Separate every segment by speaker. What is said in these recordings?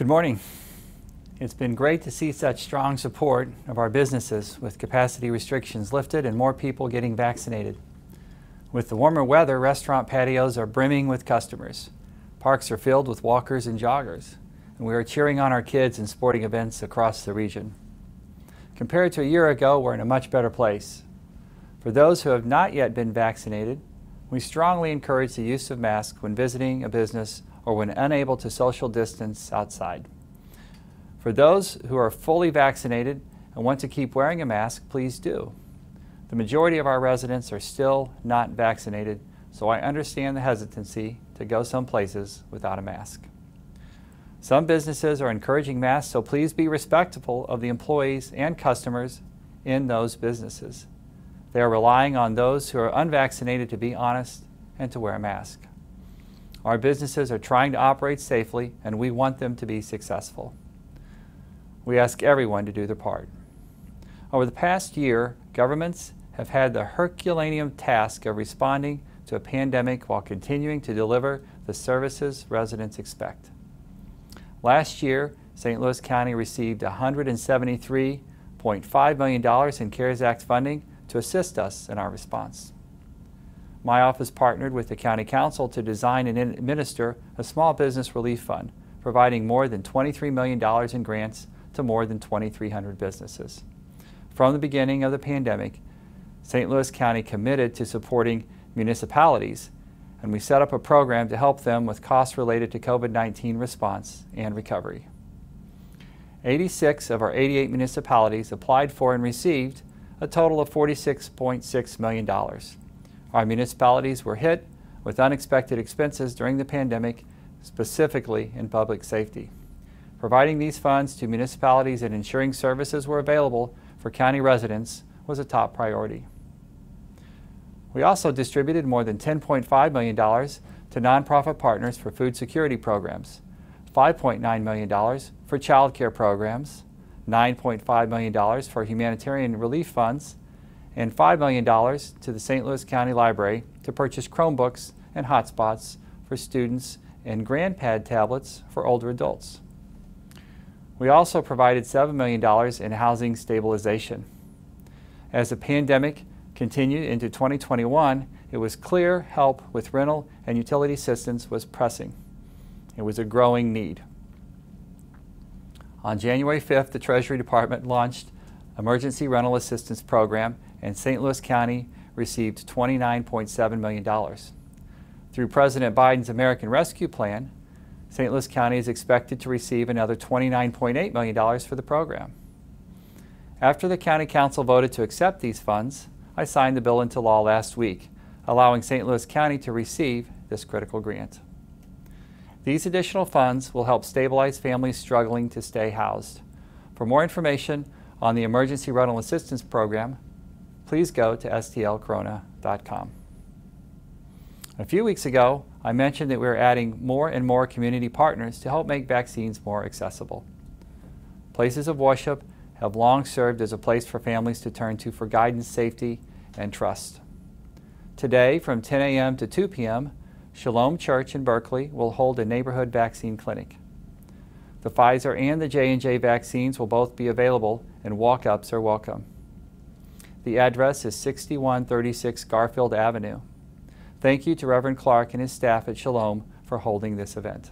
Speaker 1: Good morning. It's been great to see such strong support of our businesses with capacity restrictions lifted and more people getting vaccinated. With the warmer weather, restaurant patios are brimming with customers. Parks are filled with walkers and joggers, and we are cheering on our kids in sporting events across the region. Compared to a year ago, we're in a much better place. For those who have not yet been vaccinated, we strongly encourage the use of masks when visiting a business or when unable to social distance outside. For those who are fully vaccinated and want to keep wearing a mask, please do. The majority of our residents are still not vaccinated, so I understand the hesitancy to go some places without a mask. Some businesses are encouraging masks, so please be respectful of the employees and customers in those businesses. They are relying on those who are unvaccinated to be honest and to wear a mask. Our businesses are trying to operate safely, and we want them to be successful. We ask everyone to do their part. Over the past year, governments have had the Herculaneum task of responding to a pandemic while continuing to deliver the services residents expect. Last year, St. Louis County received $173.5 million in CARES Act funding to assist us in our response. My office partnered with the County Council to design and administer a small business relief fund, providing more than $23 million in grants to more than 2,300 businesses. From the beginning of the pandemic, St. Louis County committed to supporting municipalities, and we set up a program to help them with costs related to COVID-19 response and recovery. 86 of our 88 municipalities applied for and received a total of $46.6 million. Our municipalities were hit with unexpected expenses during the pandemic, specifically in public safety. Providing these funds to municipalities and ensuring services were available for county residents was a top priority. We also distributed more than $10.5 million to nonprofit partners for food security programs, $5.9 million for child care programs, $9.5 million for humanitarian relief funds, and $5 million to the St. Louis County Library to purchase Chromebooks and hotspots for students and GrandPad tablets for older adults. We also provided $7 million in housing stabilization. As the pandemic continued into 2021, it was clear help with rental and utility assistance was pressing. It was a growing need. On January 5th, the Treasury Department launched Emergency Rental Assistance Program and St. Louis County received $29.7 million. Through President Biden's American Rescue Plan, St. Louis County is expected to receive another $29.8 million for the program. After the County Council voted to accept these funds, I signed the bill into law last week, allowing St. Louis County to receive this critical grant. These additional funds will help stabilize families struggling to stay housed. For more information on the Emergency Rental Assistance Program, please go to stlcorona.com. A few weeks ago, I mentioned that we are adding more and more community partners to help make vaccines more accessible. Places of worship have long served as a place for families to turn to for guidance, safety, and trust. Today, from 10 a.m. to 2 p.m., Shalom Church in Berkeley will hold a neighborhood vaccine clinic. The Pfizer and the J&J vaccines will both be available and walk-ups are welcome. The address is 6136 Garfield Avenue. Thank you to Reverend Clark and his staff at Shalom for holding this event.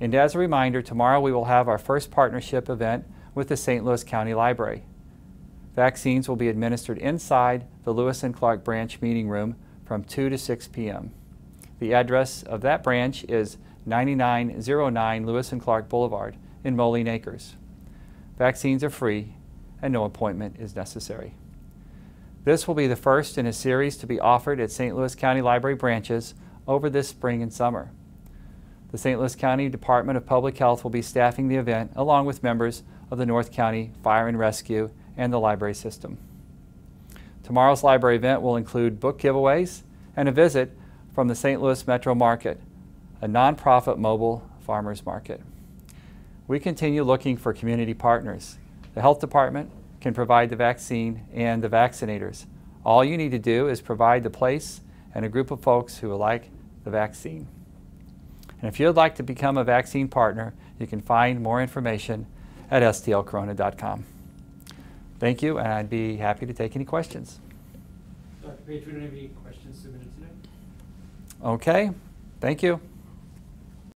Speaker 1: And as a reminder, tomorrow we will have our first partnership event with the St. Louis County Library. Vaccines will be administered inside the Lewis and Clark branch meeting room from 2 to 6 p.m. The address of that branch is 9909 Lewis and Clark Boulevard in Moline Acres. Vaccines are free and no appointment is necessary. This will be the first in a series to be offered at St. Louis County Library branches over this spring and summer. The St. Louis County Department of Public Health will be staffing the event along with members of the North County Fire and Rescue and the library system. Tomorrow's library event will include book giveaways and a visit from the St. Louis Metro Market, a nonprofit mobile farmers market. We continue looking for community partners. The health department can provide the vaccine and the vaccinators. All you need to do is provide the place and a group of folks who would like the vaccine. And if you'd like to become a vaccine partner, you can find more information at stlcorona.com. Thank you, and I'd be happy to take any questions.
Speaker 2: Dr. Page, we don't have any questions submitted today.
Speaker 1: Okay, thank you.